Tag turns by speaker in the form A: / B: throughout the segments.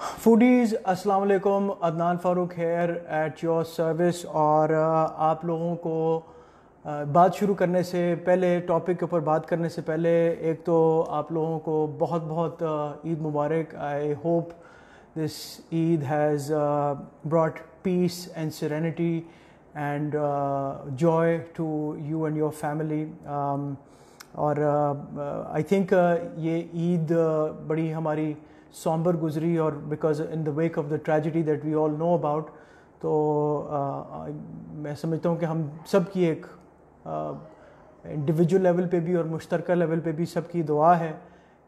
A: Foodies अस्सलाम वालेकुम Adnan Farooq here at your service और uh, आप लोगों को uh, बात शुरू करने से पहले टॉपिक के ऊपर बात करने से पहले एक तो आप लोगों को बहुत बहुत uh, Eid Mubarak. I hope this Eid has brought peace and serenity and joy to you and your family और आई थिंक ये ईद बड़ी हमारी सॉम्बर गुजरी और because in the wake of the tragedy that we all know about तो uh, मैं समझता हूँ कि हम सब की एक इंडिविजुअल uh, लेवल पे भी और मुश्तरका लेवल पे भी सबकी दुआ है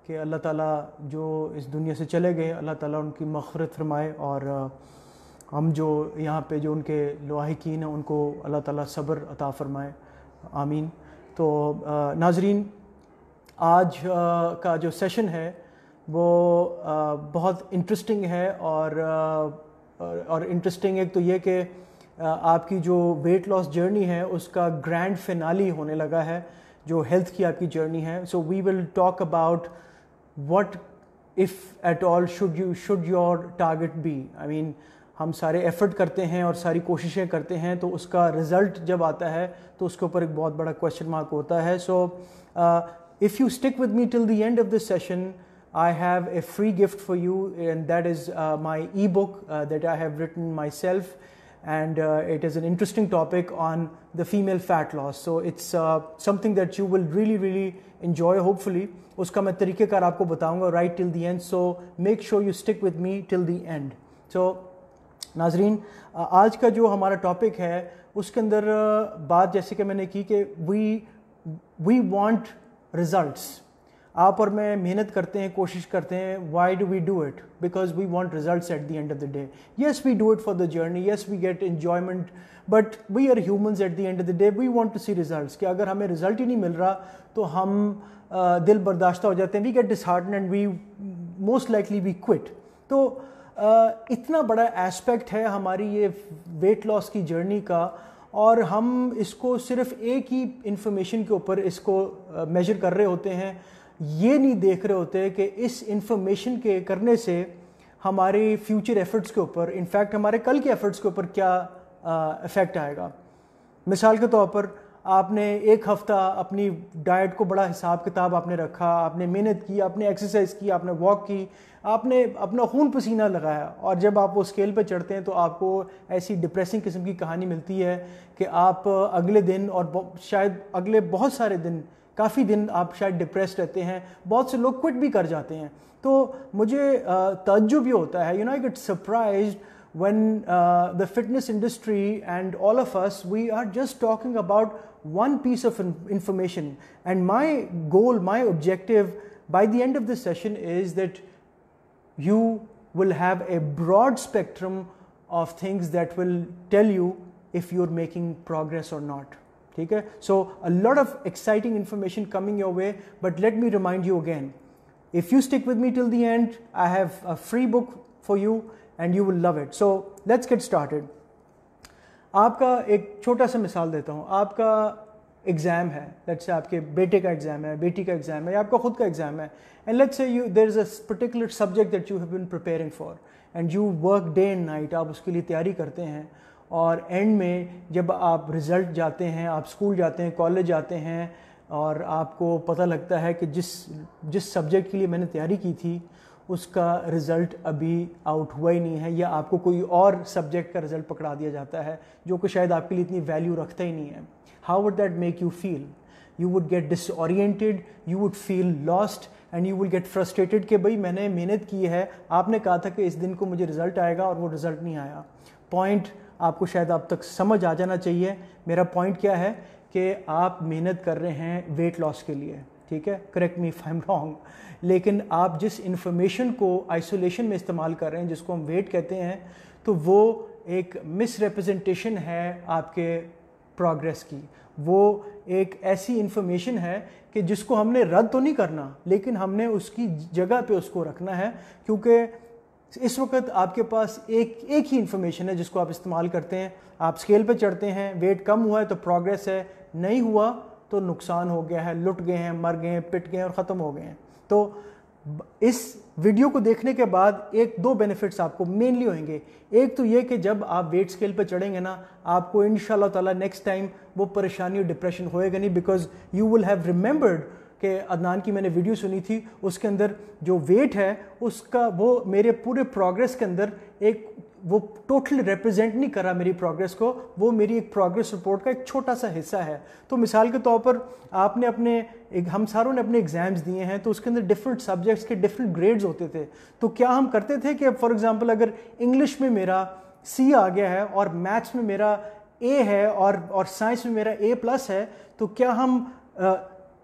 A: कि अल्लाह ताला जो इस दुनिया से चले गए अल्लाह ताला उनकी मफ़रत फरमाए और uh, हम जो यहाँ पे जो उनके लवाहिकीन हैं उनको अल्लाह ताला सब्र अता फरमाए। आमीन। तो नाजरीन आज का जो सेशन है वो बहुत इंटरेस्टिंग है और और इंटरेस्टिंग एक तो ये कि आपकी जो वेट लॉस जर्नी है, उसका ग्रैंड फिनाली होने लगा है, जो हेल्थ की आपकी जर्नी है। So we will talk about what if at all should you should your target be I mean हम सारे एफर्ट करते हैं और सारी कोशिशें करते हैं तो उसका रिज़ल्ट जब आता है तो उसके ऊपर एक बहुत बड़ा क्वेश्चन मार्क होता है। So if you stick with me till the end of this session I have a free gift for you, and that is uh, my ebook uh, that I have written myself. And uh, it is an interesting topic on the female fat loss. So it's uh, something that you will really, really enjoy, hopefully. उसका मैं तरीक़ेकार आपको बताऊंगा right till the end. So make sure you stick with me till the end. So नाजरीन uh, आज का जो हमारा topic है उसके अंदर uh, बात जैसे कि मैंने की कि वी वी वांट रिजल्ट्स आप और मैं मेहनत करते हैं कोशिश करते हैं why do we do it because we want result at the end of the day yes we do it for the journey yes we get enjoyment but we are humans at the end of the day we want to see result कि अगर हमें result ही नहीं मिल रहा तो हम uh, दिल बर्दाश्त हो जाते हैं. We get disheartened and we most likely we quit तो uh, इतना बड़ा एस्पेक्ट है हमारी ये वेट लॉस की जर्नी का और हम इसको सिर्फ़ एक ही इंफॉर्मेशन के ऊपर इसको मेजर uh, कर रहे होते हैं. ये नहीं देख रहे होते कि इस इंफॉर्मेशन के करने से हमारे फ्यूचर एफर्ट्स के ऊपर इनफैक्ट हमारे कल के एफर्ट्स के ऊपर क्या इफ़ेक्ट आएगा। मिसाल के तौर पर आपने एक हफ़्ता अपनी डाइट को बड़ा हिसाब किताब आपने रखा, आपने मेहनत की, आपने एक्सरसाइज की, आपने वॉक की, आपने अपना खून पसीना लगाया और जब आप वो स्केल पर चढ़ते हैं तो आपको ऐसी डिप्रेसिंग किस्म की कहानी मिलती है कि आप अगले दिन और शायद अगले बहुत सारे दिन काफ़ी दिन आप शायद डिप्रेस रहते हैं, बहुत से लोग क्विट भी कर जाते हैं। तो मुझे तजुब भी होता है you know I get surprise when the fitness industry and all of us we are just talking about one piece of information and my goal my objective by the end of this session is that you will have a broad spectrum of things that will tell you if you are making progress or not ठीक है? So a lot of exciting information coming your way but let me remind you again if you stick with me till the end I have a free book for you and you will love it so let's get started आपका एक छोटा सा मिसाल देता हूँ। आपका exam है। Let's say आपके बेटे का एग्ज़ाम है, बेटी का एग्ज़ाम है या आपका खुद का एग्ज़ाम है। And let's say you there is a particular subject that you have been preparing for and you work day and night आप उसके लिए तैयारी करते हैं। और एंड में जब आप रिज़ल्ट जाते हैं, आप स्कूल जाते हैं कॉलेज जाते हैं और आपको पता लगता है कि जिस जिस सब्जेक्ट के लिए मैंने तैयारी की थी, उसका रिज़ल्ट अभी आउट हुआ ही नहीं है या आपको कोई और सब्जेक्ट का रिज़ल्ट पकड़ा दिया जाता है जो कि शायद आपके लिए इतनी वैल्यू रखता ही नहीं है। How would that make you feel you would get disoriented you would feel lost and you will get frustrated कि भाई मैंने मेहनत की है, आपने कहा था कि इस दिन को मुझे रिज़ल्ट आएगा और वो रिज़ल्ट नहीं आया। पॉइंट आपको शायद अब तक समझ आ जाना चाहिए। मेरा पॉइंट क्या है कि आप मेहनत कर रहे हैं वेट लॉस के लिए, ठीक है? Correct me I am wrong लेकिन आप जिस इंफॉर्मेशन को आइसोलेशन में इस्तेमाल कर रहे हैं, जिसको हम वेट कहते हैं तो वो एक मिसरिप्रेजेंटेशन है आपके प्रोग्रेस की। वो एक ऐसी इंफॉर्मेशन है कि जिसको हमने रद्द तो नहीं करना, लेकिन हमने उसकी जगह पे उसको रखना है, क्योंकि इस वक्त आपके पास एक एक ही इंफॉर्मेशन है जिसको आप इस्तेमाल करते हैं। आप स्केल पे चढ़ते हैं वेट कम हुआ है तो प्रोग्रेस है, नहीं हुआ तो नुकसान हो गया है, लुट गए हैं, मर गए हैं, पिट गए हैं और ख़त्म हो गए हैं। तो इस वीडियो को देखने के बाद एक, दो बेनिफिट्स आपको मेनली होंगे। एक तो ये कि जब आप वेट स्केल पर चढ़ेंगे ना, आपको इन ताला नेक्स्ट टाइम वो परेशानी और डिप्रेशन होएगा नहीं because you will have remembered कि अदनान की मैंने वीडियो सुनी थी, उसके अंदर जो वेट है, उसका वो मेरे पूरे प्रोग्रेस के अंदर एक वो टोटली रिप्रेजेंट नहीं कर रहा मेरी प्रोग्रेस को, वो मेरी एक प्रोग्रेस रिपोर्ट का एक छोटा सा हिस्सा है। तो मिसाल के तौर पर आपने अपने एक, हम सारों ने अपने एग्ज़ाम्स दिए हैं तो उसके अंदर डिफरेंट सब्जेक्ट्स के डिफरेंट ग्रेड्स होते थे। तो क्या हम करते थे कि फॉर एग्जांपल अगर इंग्लिश में मेरा सी आ गया है और मैथ्स में मेरा ए है और और साइंस में मेरा ए प्लस है तो क्या हम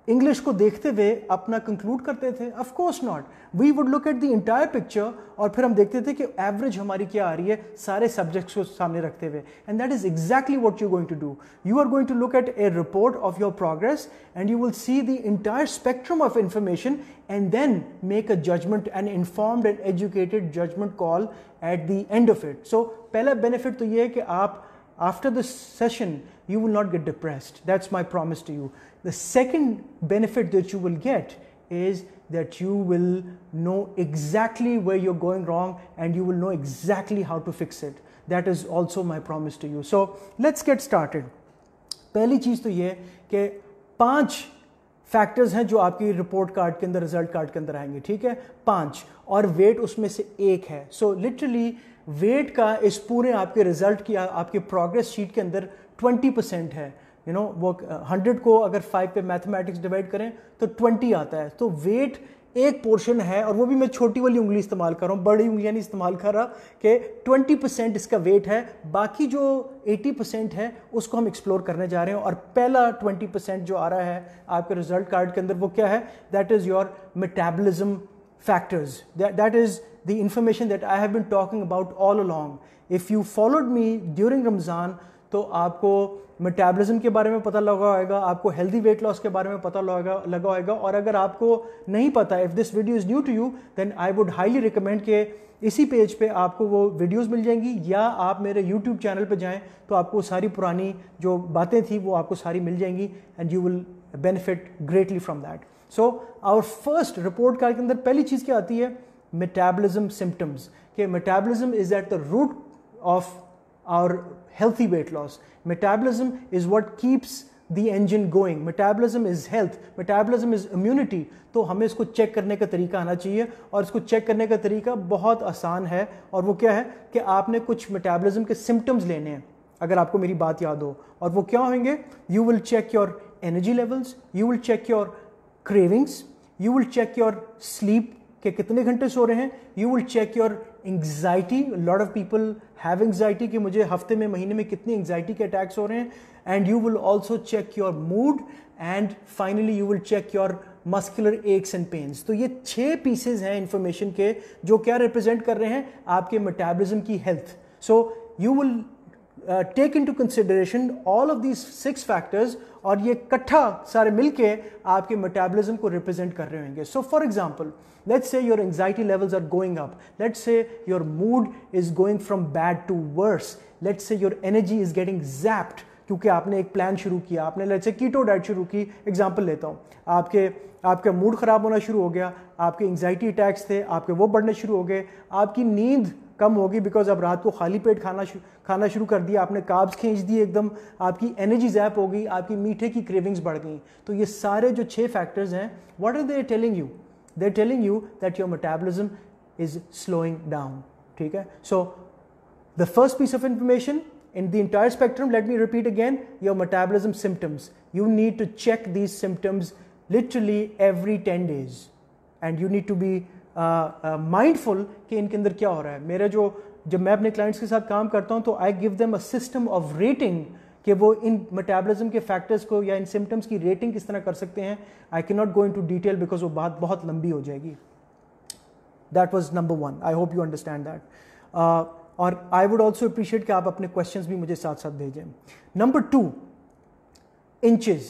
A: इंग्लिश को देखते हुए अपना कंक्लूड करते थे। Of course not we would look at the entire picture और फिर हम देखते थे कि एवरेज हमारी क्या आ रही है, सारे सब्जेक्ट्स को सामने रखते हुए। And that is exactly what you going to do you are going to look at a report of your progress and you will see the entire spectrum of information and then make a judgment and informed and educated judgment call at the end of it so पहला benefit तो ये है कि आप after this session you will not get depressed that's my promise to you the second benefit that you will get is that you will know exactly where you're going wrong and you will know exactly how to fix it. That is also my promise to you. So let's get started. पहली चीज़ तो ये कि पांच factors हैं जो आपकी report card के अंदर रिजल्ट कार्ड के अंदर आएंगे ठीक है पांच और वेट उसमें से एक है सो so, लिटरली वेट का इस पूरे आपके रिज़ल्ट की, आपके प्रोग्रेस शीट के अंदर 20 परसेंट है। यू नो वो हंड्रेड को अगर फाइव पे मैथमेटिक्स डिवाइड करें तो ट्वेंटी आता है। तो वेट एक पोर्शन है, और वो भी मैं छोटी वाली उंगली इस्तेमाल कर रहा हूँ, बड़ी उंगलियाँ नहीं इस्तेमाल कर रहा कि 20 परसेंट इसका वेट है। बाकी जो 80 परसेंट है, उसको हम एक्सप्लोर करने जा रहे हैं। और पहला 20 परसेंट जो आ रहा है आपके रिज़ल्ट कार्ड के अंदर, वो क्या है? That is your metabolism factors that is the information that I have been talking about all along if you followed me during Ramzan तो आपको मेटाबॉलिज्म के बारे में पता लगा होगा आपको हेल्दी वेट लॉस के बारे में पता लगा लगा होगा और अगर आपको नहीं पता if this video is new to you then I would highly recommend के इसी पेज पे आपको वो वीडियोस मिल जाएँगी, या आप मेरे यूट्यूब चैनल पे जाएँ तो आपको सारी पुरानी जो बातें थी, वो आपको सारी मिल जाएँगी and you will benefit greatly from that so our first report card के अंदर पहली चीज़ क्या आती है? मेटाबॉलिज्म सिम्टम्स कि metabolism is at the root of our healthy weight loss Metabolism is what keeps the engine going Metabolism is health. Metabolism is immunity. तो हमें इसको चेक करने का तरीका आना चाहिए और इसको चेक करने का तरीका बहुत आसान है और वो क्या है? कि आपने कुछ मेटाबॉलिज्म के सिम्टम्स लेने हैं। अगर आपको मेरी बात याद हो। और वो क्या होंगे? You will check your energy levels you will check your cravings you will check your sleep के कितने घंटे सो रहे हैं? You will check your anxiety lot of people have anxiety कि मुझे हफ़्ते में, महीने में कितनी एंग्जाइटी के अटैक्स हो रहे हैं? And you will also check your mood and finally you will check your muscular aches and pains तो ये छह पीसेज हैं इंफॉर्मेशन के जो क्या रिप्रेजेंट कर रहे हैं? आपके मेटाबॉलिज्म की health so you will take into consideration all of these six factors और ये इकट्ठा सारे मिलके आपके मेटाबॉलिज्म को रिप्रेजेंट कर रहे होंगे। So for example let's say your anxiety levels are going up. Let's say your mood is going from bad to worse. Let's say your energy is getting zapped क्योंकि आपने एक प्लान शुरू किया। आपने लेट्स से कीटो डाइट शुरू की। Example लेता हूँ। आपके, आपका मूड ख़राब होना शुरू हो गया। आपके एंग्जाइटी अटैक्स थे। आपके वो बढ़ने शुरू हो गए। आपकी नींद कम होगी बिकॉज़ अब रात को खाली पेट खाना शु, खाना शुरू कर दिया आपने काब्स खींच दिए एकदम आपकी एनर्जी जैप हो गई आपकी मीठे की क्रेविंग्स बढ़ गई। तो ये सारे जो छह फैक्टर्स हैं what are they telling you they are telling you that your metabolism is slowing down ठीक है? So the first piece of information in the entire spectrum let me repeat again your metabolism symptoms you need to check these symptoms literally every ten days and you need to be mindful कि इनके अंदर क्या हो रहा है। मेरे जो, जब मैं अपने क्लाइंट्स के साथ काम करता हूँ तो I give them a system of rating कि वो इन मेटाबॉलिज्म के फैक्टर्स को या इन सिम्टम्स की रेटिंग किस तरह कर सकते हैं। I can not go into detail because वो बात बहुत लंबी हो जाएगी। That was number one I hope you understand that और आई वुड ऑल्सो अप्रिशिएट कि आप अपने क्वेश्चन भी मुझे साथ साथ भेजें। Number two inches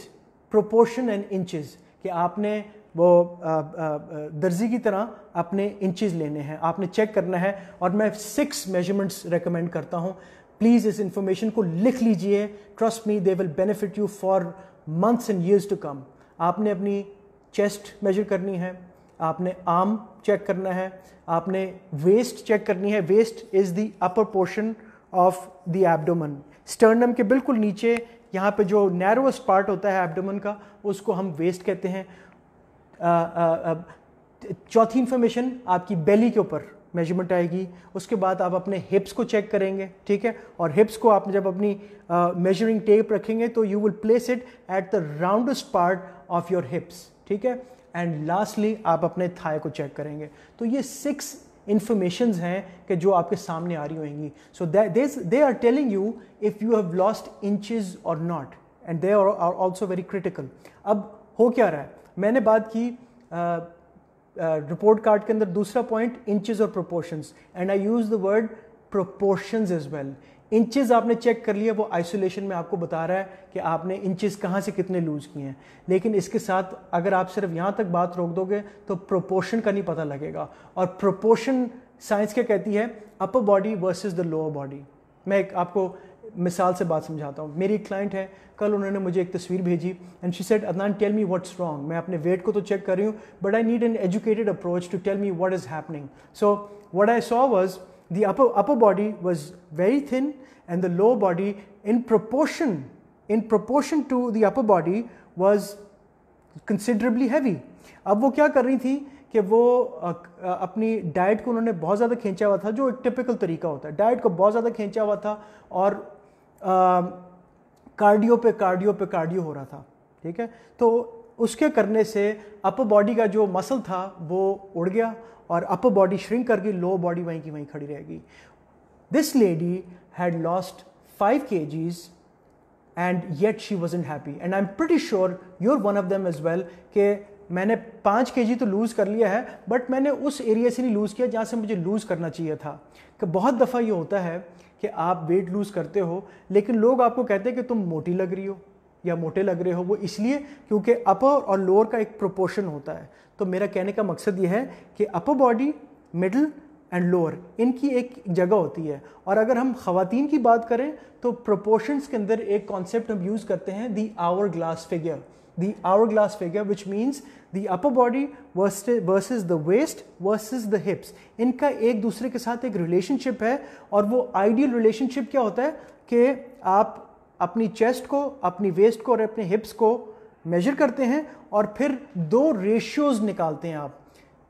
A: proportion and inches कि आपने वो दर्जी की तरह अपने इंचज लेने हैं, आपने चेक करना है और मैं सिक्स मेजरमेंट्स रेकमेंड करता हूँ। प्लीज़ इस इंफॉर्मेशन को लिख लीजिए। Trust me they will benefit you for months and years to come आपने अपनी चेस्ट मेजर करनी है, आपने आर्म चेक करना है, आपने वेस्ट चेक करनी है। Waist is the upper portion of the abdomen sternum के बिल्कुल नीचे, यहाँ पे जो नैरोस्ट पार्ट होता है एब्डोमन का, उसको हम वेस्ट कहते हैं। चौथी इन्फॉर्मेशन आपकी बेली के ऊपर मेज़रमेंट आएगी। उसके बाद आप अपने हिप्स को चेक करेंगे, ठीक है? और हिप्स को आप जब अपनी मेजरिंग टेप रखेंगे तो you will place it at the roundest part of your hips ठीक है? एंड लास्टली आप अपने थाई को चेक करेंगे। तो ये सिक्स इंफॉर्मेशन हैं कि जो आपके सामने आ रही होंगी। So they are telling you if you have lost inches or not and they are also very critical अब हो क्या रहा है? मैंने बात की रिपोर्ट कार्ड के अंदर दूसरा पॉइंट इंचज और proportions and I use the word proportions as well inches आपने चेक कर लिया, वो आइसोलेशन में आपको बता रहा है कि आपने इंचेस कहाँ से कितने लूज किए हैं. लेकिन इसके साथ अगर आप सिर्फ़ यहाँ तक बात रोक दोगे तो प्रोपोर्शन का नहीं पता लगेगा. और प्रोपोर्शन साइंस क्या कहती है? Upper body versus the lower body मैं एक आपको मिसाल से बात समझाता हूँ। मेरी क्लाइंट है कल उन्होंने मुझे एक तस्वीर भेजी and she said Adnan tell me what's wrong मैं अपने वेट को तो चेक कर रही हूँ but I need an educated approach to tell me what is happening so what I saw was the upper, upper body was very thin and the lower body in proportion, in proportion to the upper body was considerably heavy. अब वो क्या कर रही थी कि वो अपनी diet को उन्होंने बहुत ज़्यादा खींचा हुआ था जो एक टिपिकल तरीका होता है। डाइट को बहुत ज़्यादा खींचा हुआ था और कार्डियो पे कार्डियो पे कार्डियो हो रहा था, ठीक है? तो उसके करने से अपर बॉडी का जो मसल था, वो उड़ गया और अपर बॉडी श्रिंक कर गई लो बॉडी वहीं की वहीं खड़ी रहेगी this lady had lost five kgs and yet she was happy and I am pretty sure you're one of them as well के मैंने पाँच के जी तो लूज़ कर लिया है बट मैंने उस एरिया से नहीं लूज़ किया जहाँ से मुझे लूज़ करना चाहिए था। कि बहुत दफ़ा ये होता है कि आप वेट लूज़ करते हो, लेकिन लोग आपको कहते हैं कि तुम मोटी लग रही हो या मोटे लग रहे हो, वो इसलिए क्योंकि अपर और लोअर का एक प्रोपोर्शन होता है। तो मेरा कहने का मकसद ये है कि upper body middle and lower इनकी एक जगह होती है। और अगर हम खातन की बात करें तो प्रोपोर्शंस के अंदर एक कॉन्सेप्ट हम यूज़ करते हैं the hourglass figure the hourglass figure which means the upper body versus the waist versus the hips इनका एक दूसरे के साथ एक रिलेशनशिप है, और वो आइडियल रिलेशनशिप क्या होता है कि आप अपनी चेस्ट को, अपनी वेस्ट को और अपने हिप्स को मेजर करते हैं, और फिर दो रेशियोज निकालते हैं आप।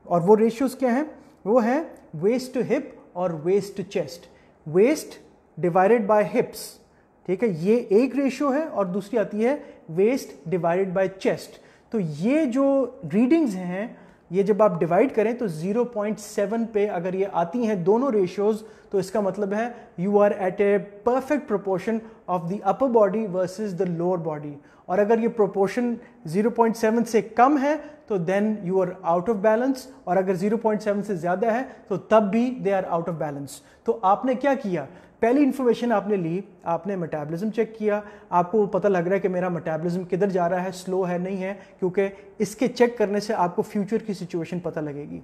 A: और वो रेशियोज क्या हैं? वो है वेस्ट टू हिप और waist to chest waist divided by hips ठीक है? ये एक रेशियो है और दूसरी आती है वेस्ट डिवाइडेड बाय चेस्ट तो ये जो रीडिंग्स हैं, ये जब आप डिवाइड करें तो 0.7 पे अगर ये आती हैं दोनों रेशियोज तो इसका मतलब है you are at a perfect proportion of the upper body versus the lower body और अगर ये प्रोपोर्शन 0.7 से कम है तो then you are out of balance और अगर 0.7 से ज़्यादा है तो तब भी they are out of balance तो आपने क्या किया? पहली इन्फॉर्मेशन आपने ली, आपने मेटाबॉलिज्म चेक किया। आपको पता लग रहा है कि मेरा मेटाबॉलिज्म किधर जा रहा है स्लो है, नहीं है, क्योंकि इसके चेक करने से आपको फ्यूचर की सिचुएशन पता लगेगी।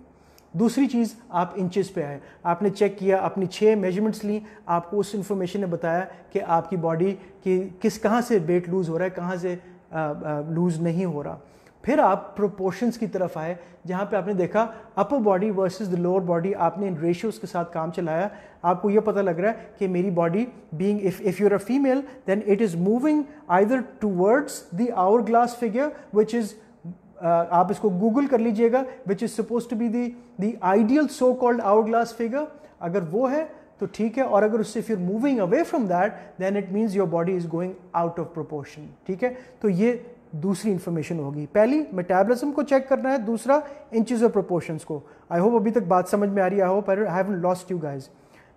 A: दूसरी चीज़, आप इंचेस पे आए। आपने चेक किया, अपनी छः मेजरमेंट्स ली, आपको उस इन्फॉर्मेशन ने बताया कि आपकी बॉडी की किस, कहाँ से वेट लूज़ हो रहा है, कहाँ से लूज़ नहीं हो रहा। फिर आप प्रोपोर्शंस की तरफ़ आए, जहाँ पे आपने देखा upper body versus the lower body आपने इन रेशियोज के साथ काम चलाया। आपको ये पता लग रहा है कि मेरी body being if if you're a female then it is moving either towards the hourglass figure which is आप इसको गूगल कर लीजिएगा which is supposed to be the the ideal so called hourglass figure अगर वो है तो ठीक है, और अगर उससे फिर moving away from that then it means your body is going out of proportion ठीक है? तो ये दूसरी इंफॉर्मेशन होगी। पहली मेटाबॉलिज्म को चेक करना है। दूसरा इंचेस ऑफ़ प्रोपोर्शंस को। आई होप अभी तक बात समझ में आ रही है। I hope I have lost you guys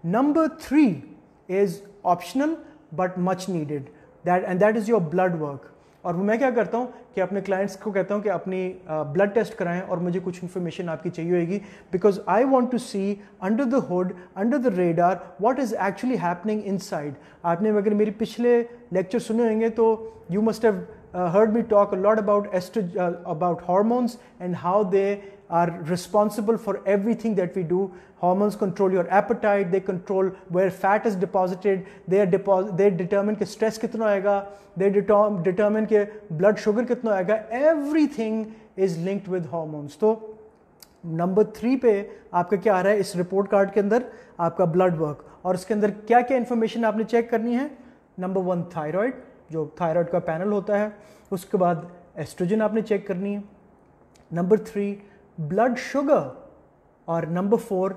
A: number three is optional but much needed that and that is your blood work और वो मैं क्या करता हूँ कि अपने क्लाइंट्स को कहता हूँ कि अपनी ब्लड टेस्ट कराएँ और मुझे कुछ इन्फॉर्मेशन आपकी चाहिए होगी because I want to see under the hood under the radar what is actually happening inside आपने अगर मेरी पिछले लेक्चर सुने होंगे तो you must have heard me talk a lot about estro about hormones and how they are responsible for everything that we do. Hormones control your appetite, they control where fat is deposited, they, are depo- they determine कि stress कितना आएगा, they determine, determine कि blood sugar कितना आएगा. Everything is linked with hormones. तो number three पे आपका क्या आ रहा है इस रिपोर्ट कार्ड के अंदर आपका ब्लड वर्क और इसके अंदर क्या क्या इन्फॉर्मेशन आपने चेक करनी है नंबर वन थायराइड जो थायराइड का पैनल होता है उसके बाद एस्ट्रोजन आपने चेक करनी है नंबर थ्री ब्लड शुगर और number four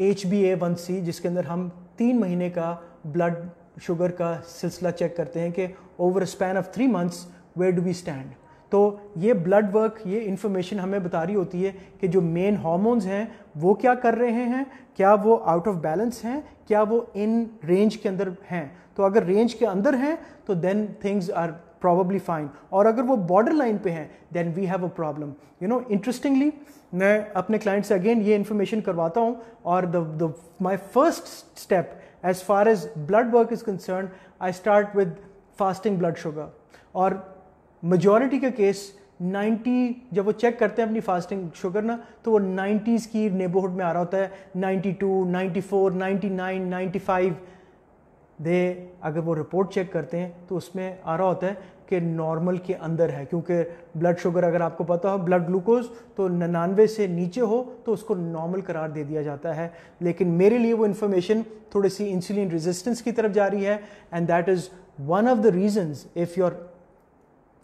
A: H B A one C जिसके अंदर हम तीन महीने का ब्लड शुगर का सिलसिला चेक करते हैं कि over span of three months where do we stand तो ये ब्लड वर्क ये इन्फॉर्मेशन हमें बता रही होती है कि जो मेन हार्मोन्स हैं, वो क्या कर रहे हैं? क्या वो आउट ऑफ़ बैलेंस हैं? क्या वो इन रेंज के अंदर हैं? तो अगर रेंज के अंदर हैं तो then things are probably fine और अगर वो बॉर्डर लाइन पे हैं then we have a problem you know interestingly मैं अपने क्लाइंट से अगेन ये इन्फॉर्मेशन करवाता हूँ और the my first step as far as blood work is concern I start with fasting blood sugar और मेजोरिटी का केस 90 जब वो चेक करते हैं अपनी फास्टिंग शुगर ना तो वो 90s की नेबरहुड में आ रहा होता है. 92, 94, 99, 95 दे अगर वो रिपोर्ट चेक करते हैं तो उसमें आ रहा होता है कि नॉर्मल के अंदर है, क्योंकि ब्लड शुगर अगर आपको पता हो ब्लड ग्लूकोज तो ननानवे से नीचे हो तो उसको नॉर्मल करार दे दिया जाता है। लेकिन मेरे लिए वो इन्फॉर्मेशन थोड़ी सी इंसुलिन रेजिस्टेंस की तरफ़ जा रही है and that is one of the reasons if your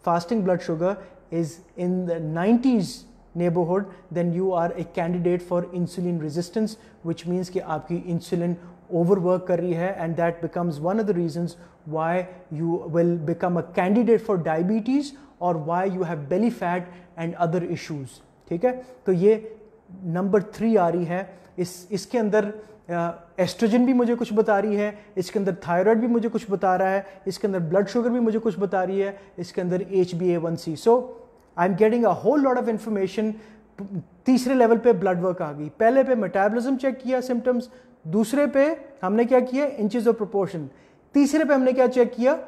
A: fasting blood sugar is in the 90s neighborhood, then you are a candidate for insulin resistance, which means कि आपकी insulin overwork कर रही है and that becomes one of the reasons why you will become a candidate for diabetes or why you have belly fat and other issues. ठीक है? तो ये number three आ रही है। इस, इसके अंदर एस्ट्रोजन भी मुझे कुछ बता रही है। इसके अंदर थायराइड भी मुझे कुछ बता रहा है। इसके अंदर ब्लड शुगर भी मुझे कुछ बता रही है। इसके अंदर H B A one C so I am getting a whole lot of information तीसरे लेवल पे ब्लड वर्क आ गई। पहले पे मेटाबॉलिज्म चेक किया सिम्टम्स दूसरे पे हमने क्या किया? इंचेस ऑफ़ प्रोपोर्शन तीसरे पे हमने क्या चेक किया?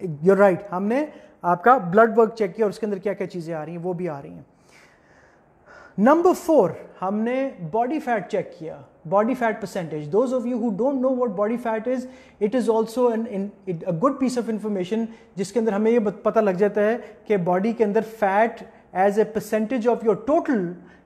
A: यूर राइट right, हमने आपका ब्लड वर्क चेक किया और उसके अंदर क्या क्या चीज़ें आ रही हैं वो भी आ रही हैं। नंबर फोर हमने बॉडी फैट चेक किया। Body fat percentage those of you who don't know what body fat is it is also an a good piece of information जिसके अंदर हमें ये पता लग जाता है कि बॉडी के अंदर fat as a percentage of your total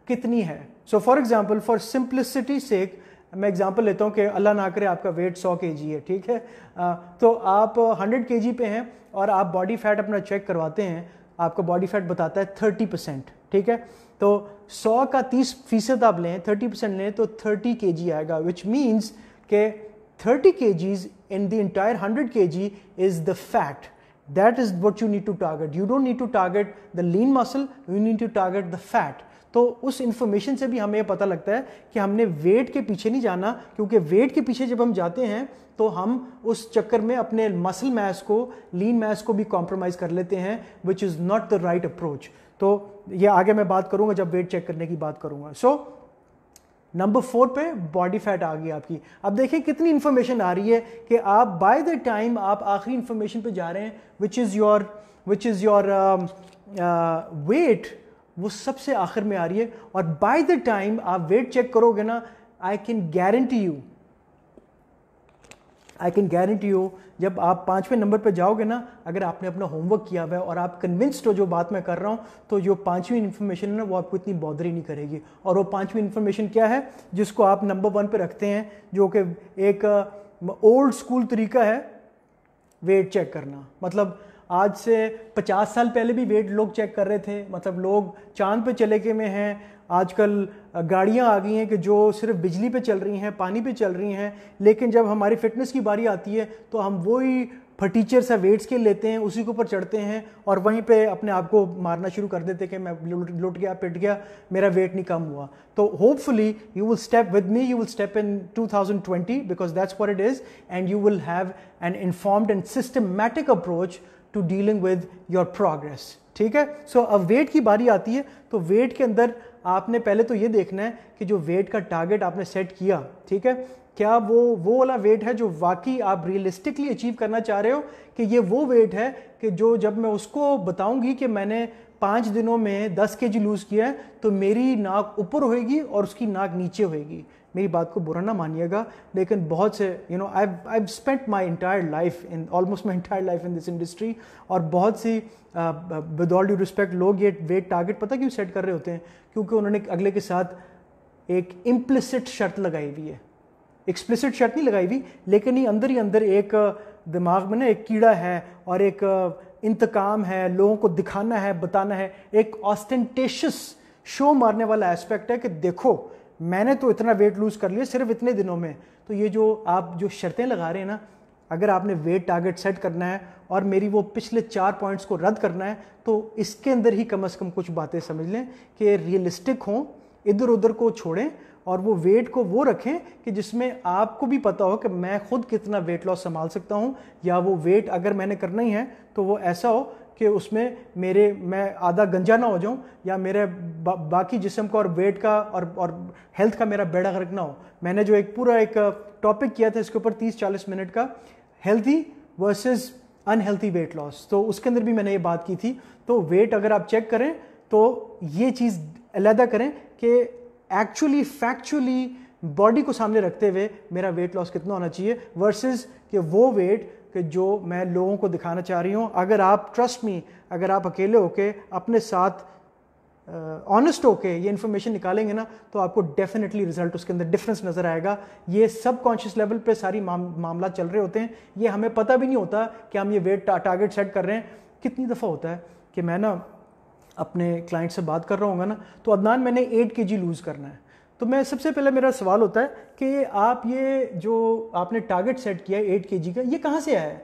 A: कितनी है? So for example for simplicity sake मैं एग्ज़ाम्पल लेता हूँ कि अल्लाह ना करे आपका वेट 100 के है ठीक है? आ, तो आप 100 के पे हैं और आप बॉडी फैट अपना चेक करवाते हैं आपका बॉडी फैट बताता है 30 परसेंट ठीक है? तो 100 का 30 फ़ीसद आप लें 30 परसेंट लें तो 30 के आएगा विच मीन्स के 30 के इन द इंटायर 100 के is the fat that is what you need to target. You don't need to target the lean muscle, you need to target the fat. तो उस इंफॉर्मेशन से भी हमें ये पता लगता है कि हमने वेट के पीछे नहीं जाना, क्योंकि वेट के पीछे जब हम जाते हैं तो हम उस चक्कर में अपने मसल मैस को लीन मैस को भी कॉम्प्रोमाइज़ कर लेते हैं which is not the right approach तो ये आगे मैं बात करूँगा जब वेट चेक करने की बात करूँगा. सो नंबर फोर पे बॉडी फैट आ गई आपकी। अब देखें कितनी इन्फॉर्मेशन आ रही है कि आप बाय द टाइम आप आखिरी इन्फॉर्मेशन पे जा रहे हैं which is your which is your weight वो सबसे आखिर में आ रही है। और बाय द टाइम आप वेट चेक करोगे ना I can guarantee you I can guarantee you जब आप पाँचवें नंबर पर जाओगे ना, अगर आपने अपना होमवर्क किया हुआ है और आप कन्विंस्ड हो जो बात मैं कर रहा हूँ तो जो पाँचवीं इन्फॉर्मेशन है ना, वो आपको इतनी बॉदरी नहीं करेगी। और वो पाँचवीं इन्फॉर्मेशन क्या है, जिसको आप नंबर वन पर रखते हैं, जो कि एक ओल्ड स्कूल तरीका है वेट चेक करना। मतलब आज से 50 साल पहले भी वेट लोग चेक कर रहे थे। मतलब लोग चाँद पे चले के में हैं। आजकल गाड़ियाँ आ गई हैं कि जो सिर्फ़ बिजली पे चल रही हैं, पानी पे चल रही हैं। लेकिन जब हमारी फिटनेस की बारी आती है तो हम वही फटीचर सा वेट्स के लेते हैं, उसी के ऊपर चढ़ते हैं और वहीं पे अपने आप को मारना शुरू कर देते हैं कि मैं लुट गया, पिट गया, मेरा वेट नहीं कम हुआ। तो hopefully you will step with me you will step in 2020 because that's what it is and you will have an informed and systematic approach to dealing with your progress ठीक है? सो so, अब wait की बारी आती है तो wait के अंदर आपने पहले तो ये देखना है कि जो वेट का टारगेट आपने सेट किया ठीक है? क्या वो वो वाला वेट है जो वाकई आप रियलिस्टिकली अचीव करना चाह रहे हो कि ये वो वेट है कि जो जब मैं उसको बताऊँगी कि मैंने पाँच दिनों में दस के जी लूज़ किया है तो मेरी नाक ऊपर होएगी और उसकी नाक नीचे होएगी। मेरी बात को बुरा ना मानिएगा, लेकिन बहुत से you know I I spent my entire life in almost my entire life in this industry और बहुत सी विद ऑल ड्यू रिस्पेक्ट लोग ये वेट टारगेट पता क्यों सेट कर रहे होते हैं? क्योंकि उन्होंने अगले के साथ एक इम्प्लिसिट शर्त लगाई हुई है। एक्सप्लिसिट शर्त नहीं लगाई हुई, लेकिन ही अंदर ही अंदर एक दिमाग में ना एक कीड़ा है और एक इंतकाम है, लोगों को दिखाना है, बताना है, एक ऑस्टेंटेशियस शो मारने वाला एस्पेक्ट है कि देखो मैंने तो इतना वेट लूज कर लिया सिर्फ़ इतने दिनों में। तो ये जो आप जो शर्तें लगा रहे हैं ना, अगर आपने वेट टारगेट सेट करना है और मेरी वो पिछले चार पॉइंट्स को रद्द करना है तो इसके अंदर ही कम अज़ कम कुछ बातें समझ लें कि रियलिस्टिक हों इधर उधर को छोड़ें और वो वेट को वो रखें कि जिसमें आपको भी पता हो कि मैं खुद कितना वेट लॉस संभाल सकता हूँ या वो वेट अगर मैंने करना ही है तो वो ऐसा हो कि उसमें मेरे मैं आधा गंजा ना हो जाऊँ या मेरे बा, बाकी जिसम का और वेट का और और हेल्थ का मेरा बेड़ा गर्क ना हो। मैंने जो एक पूरा एक टॉपिक किया था इसके ऊपर 30-40 मिनट का healthy versus unhealthy weight loss तो उसके अंदर भी मैंने ये बात की थी। तो वेट अगर आप चेक करें तो ये चीज़ अलहदा करें कि एक्चुअली फैक्चुअली बॉडी को सामने रखते हुए मेरा वेट लॉस कितना होना चाहिए वर्सेस कि वो वेट कि जो मैं लोगों को दिखाना चाह रही हूँ अगर आप ट्रस्ट मी अगर आप अकेले होके अपने साथ ऑनेस्ट uh, होके ये इन्फॉर्मेशन निकालेंगे ना तो आपको डेफिनेटली रिज़ल्ट उसके अंदर डिफरेंस नज़र आएगा। ये सब कॉन्शियस लेवल पे सारी माम, मामला चल रहे होते हैं। ये हमें पता भी नहीं होता कि हम ये वेट टारगेट सेट कर रहे हैं। कितनी दफ़ा होता है कि मैं ना अपने क्लाइंट से बात कर रहा हूँ ना तो अदनान मैंने एट के जी लूज़ करना है। तो मैं सबसे पहले मेरा सवाल होता है कि आप ये जो आपने टारगेट सेट किया है एट के जी का, ये कहाँ से आया है?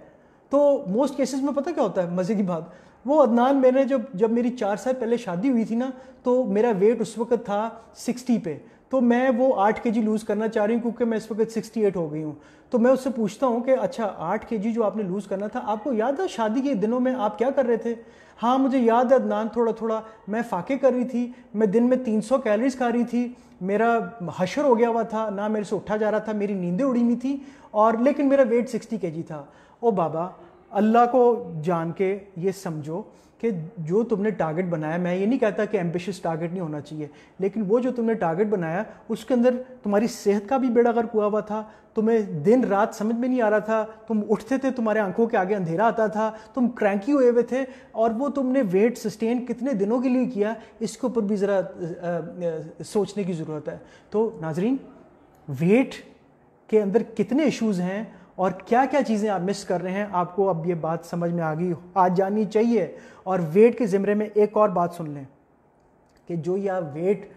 A: तो मोस्ट केसेस में पता क्या होता है? मज़े की बात। वो अदनान, मैंने जब जब मेरी चार साल पहले शादी हुई थी ना तो मेरा वेट उस वक्त था सिक्सटी पे। तो मैं वो आठ के जी लूज़ करना चाह रही हूँ, क्योंकि मैं इस वक्त सिक्सटी एट हो गई हूँ। तो मैं उससे पूछता हूँ कि अच्छा आठ के जी जो आपने लूज़ करना था, आपको याद है शादी के दिनों में आप क्या कर रहे थे? हाँ मुझे याद है अदनान थोड़ा थोड़ा मैं फाके कर रही थी, मैं दिन में तीन सौ कैलरीज खा रही थी मेरा हशर हो गया हुआ था, ना मेरे से उठा जा रहा था, मेरी नींदें उड़ी हुई थी और लेकिन मेरा वेट सिक्सटी के था। ओ बाबा अल्लाह को जान के ये समझो कि जो तुमने टारगेट बनाया, मैं ये नहीं कहता कि एम्बिशियस टारगेट नहीं होना चाहिए, लेकिन वो जो तुमने टारगेट बनाया, उसके अंदर तुम्हारी सेहत का भी बेड़ा गर्क हुआ हुआ था, तुम्हें दिन रात समझ में नहीं आ रहा था, तुम उठते थे, तुम्हारे आँखों के आगे अंधेरा आता था, तुम क्रैंकी हुए हुए थे, और वो तुमने वेट सस्टेन कितने दिनों के लिए किया, इसके ऊपर भी ज़रा सोचने की ज़रूरत है। तो नाजरीन वेट के अंदर कितने इश्यूज़ हैं और क्या क्या चीज़ें आप मिस कर रहे हैं, आपको अब ये बात समझ में आ गई, आज जाननी चाहिए। और वेट के ज़िमरे में एक और बात सुन लें कि जो ये वेट,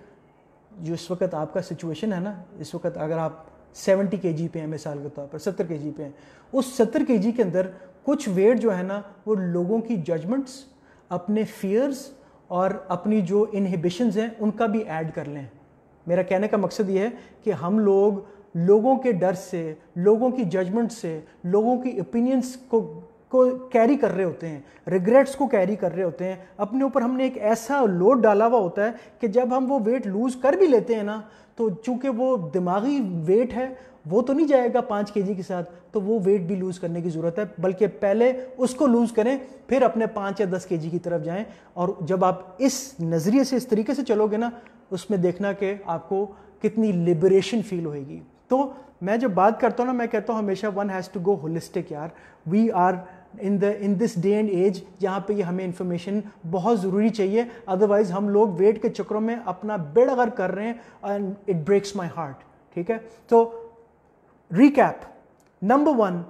A: जो इस वक्त आपका सिचुएशन है ना, इस वक्त अगर आप 70 के जी पे हैं मिसाल के तौर पर 70 के जी पे हैं, उस 70 के जी के अंदर कुछ वेट जो है ना, वो लोगों की जजमेंट्स अपने फियर्स और अपनी जो इनहिबिशंस हैं, उनका भी ऐड कर लें। मेरा कहने का मकसद ये है कि हम लोग लोगों के डर से, लोगों की जजमेंट से, लोगों की ओपिनियंस को को कैरी कर रहे होते हैं रिग्रेट्स को कैरी कर रहे होते हैं। अपने ऊपर हमने एक ऐसा लोड डाला हुआ होता है कि जब हम वो वेट लूज़ कर भी लेते हैं ना तो चूँकि वो दिमागी वेट है, वो तो नहीं जाएगा पाँच के के साथ तो वो वेट भी लूज़ करने की ज़रूरत है। बल्कि पहले उसको लूज़ करें, फिर अपने पाँच या दस के की तरफ़ जाएँ। और जब आप इस नज़रिए से, इस तरीके से चलोगे ना, उसमें देखना कि आपको कितनी लिबरेशन फील होएगी। तो मैं जब बात करता हूँ ना, मैं कहता हूँ हमेशा one has to go holistic यार। We are in the in this day and age जहाँ पे ये हमें इन्फॉर्मेशन बहुत ज़रूरी चाहिए। अदरवाइज़ हम लोग वेट के चक्रों में अपना बेड़ अगर कर रहे हैं and it breaks my heart ठीक है? तो recap number one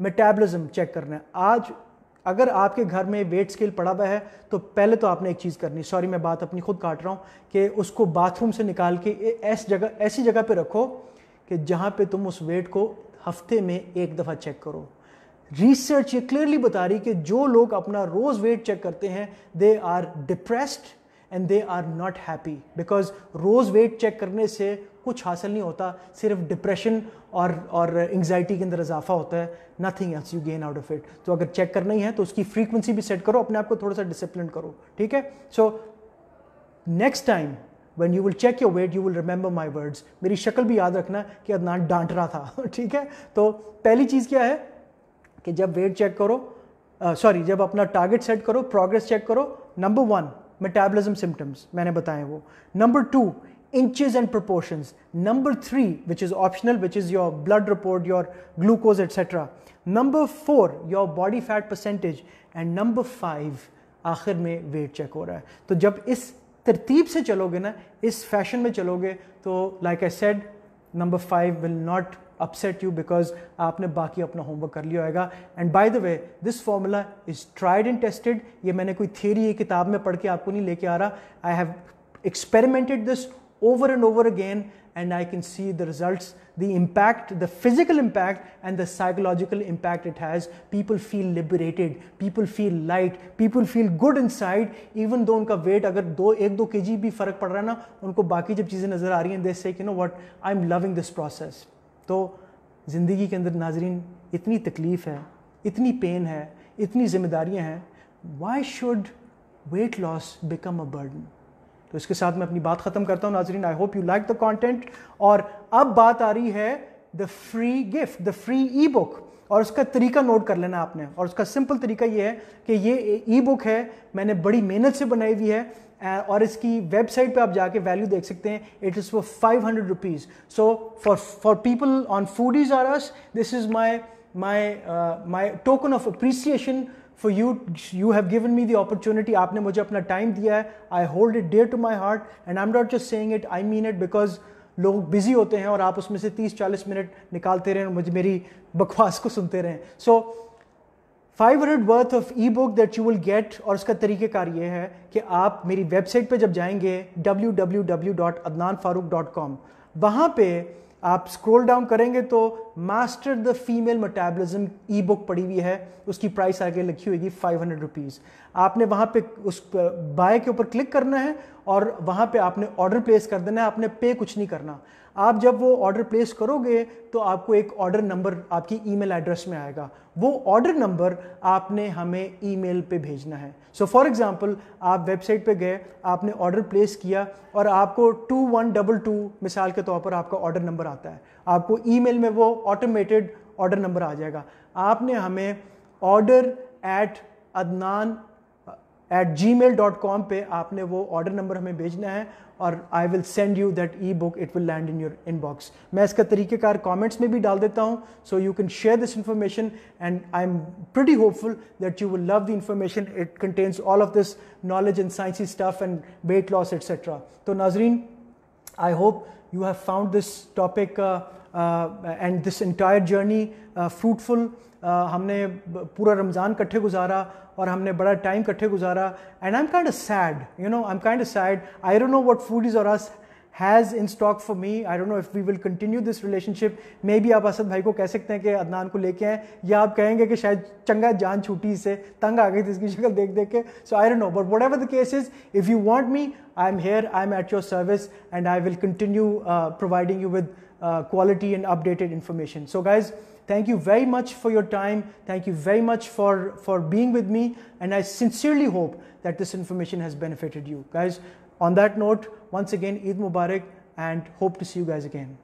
A: metabolism check करना है। आज अगर आपके घर में वेट स्केल पड़ा हुआ है तो पहले तो आपने एक चीज़ करनी सॉरी मैं बात अपनी खुद काट रहा हूँ कि उसको बाथरूम से निकाल के ऐसी जगह ऐसी जगह पे रखो कि जहाँ पे तुम उस वेट को हफ़्ते में एक दफ़ा चेक करो। रिसर्च ये क्लियरली बता रही कि जो लोग अपना रोज़ वेट चेक करते हैं they are depressed and they are not happy because rose weight check करने से कुछ हासिल नहीं होता, सिर्फ़ डिप्रेशन और और एंगजाइटी के अंदर इजाफा होता है nothing else you gain out of it तो अगर चेक करना ही है तो उसकी फ्रीक्वेंसी भी सेट करो, अपने आप को थोड़ा सा डिसिप्लिन करो, ठीक है? So next time when you will check your weight you will remember my words मेरी शक्ल भी याद रखना है कि अदनान डांट रहा था ठीक है? तो पहली चीज़ क्या है? कि जब वेट चेक करो सॉरी uh, जब अपना टारगेट सेट करो प्रोग्रेस चेक करो नंबर वन मेटाबलिज्म सिम्टम्स मैंने बताए वो। Number two inches and proportions number three which is optional which is your blood report your glucose etcetera number four your body fat percentage and number five आखिर में wait check हो रहा है। तो जब इस तरतीब से चलोगे ना, इस फ़ैशन में चलोगे तो like I said number five will not upset you because आपने बाकी अपना होमवर्क कर लिया होगा। And by the way this formula is tried and tested ये मैंने कोई थियरी किताब में पढ़ के आपको नहीं लेके आ रहा। I have experimented this over and over again and I can see the results, the impact, the physical impact and the psychological impact it has. People feel liberated, people feel light, people feel good inside even though उनका weight अगर दो एक दो के भी फ़र्क पड़ रहा है ना उनको बाकी जब चीज़ें नज़र आ रही हैं they say you know what I am loving this process तो ज़िंदगी के अंदर नाजरीन इतनी तकलीफ़ है इतनी पेन है इतनी जिम्मेदारियाँ हैं why should weight loss become a तो इसके साथ मैं अपनी बात ख़त्म करता हूँ। नाजरीन I hope you like the content और अब बात आ रही है the free gift the free ebook और उसका तरीका नोट कर लेना आपने। और उसका सिंपल तरीका ये है कि ये ई बुक है, मैंने बड़ी मेहनत से बनाई हुई है और इसकी वेबसाइट पे आप जाके वैल्यू देख सकते हैं। It is for five hundred rupees so for for people on foodies are us this is my my my token of appreciation for you you have given me the opportunity आपने मुझे अपना time दिया है. I hold it dear to my heart and I am not just saying it I mean it because लोग busy होते हैं और आप उसमें से 30-40 मिनट निकालते रहें और मुझे मेरी बकवास को सुनते रहें. So five hundred worth of ebook that you will get और उसका तरीक़ेकार ये है कि आप मेरी वेबसाइट पे जब जाएँगे W W W dot Adnan Farooq dot com वहाँ पर आप स्क्रोल डाउन करेंगे तो master the female metabolism ebook पड़ी हुई है। उसकी प्राइस आगे लिखी होगी फाइव हंड्रेड रुपीज़ आपने वहाँ पे उस बाय के ऊपर क्लिक करना है और वहाँ पे आपने ऑर्डर प्लेस कर देना है। आपने पे कुछ नहीं करना। आप जब वो ऑर्डर प्लेस करोगे तो आपको एक ऑर्डर नंबर आपकी ईमेल एड्रेस में आएगा। वो ऑर्डर नंबर आपने हमें ईमेल पे भेजना है। सो फॉर एग्जांपल आप वेबसाइट पे गए, आपने ऑर्डर प्लेस किया और आपको टू वन डबल टू मिसाल के तौर पर आपका ऑर्डर नंबर आता है। आपको ईमेल में वो ऑटोमेटेड ऑर्डर नंबर आ जाएगा। आपने हमें order at Adnan at Gmail dot com पर आपने वो ऑर्डर नंबर हमें भेजना है और I will send you that ebook it will land in your inbox मैं इसका तरीक़ेकार कॉमेंट्स में भी डाल देता हूँ so you can share this information and I am pretty hopeful that you will love the information it contains all of this knowledge and sciency stuff and weight loss etcetera तो नाजरीन I hope you have found this topic and this and journey fruitful. हमने पूरा रमज़ान इकट्ठे गुजारा और हमने बड़ा time इकट्ठे गुजारा। And I am kind sad you know I am kind sad I don't know what foodies are us has in stock for me I don't know if we will continue this relationship maybe आप असद भाई को कह सकते हैं कि अदनान को लेके आए या आप कहेंगे कि शायद चंगा जान छूटी से तंग आ गई थी इसकी शक्ल देख देख के। So I don't know but whatever the case is if you want me I am here I am at your service and I will continue providing you with quality and updated information so guys, thank you very much for your time. Thank you very much for, for being with me. And I sincerely hope that this information has benefited you. Guys, on that note, once again, Eid Mubarak and hope to see you guys again.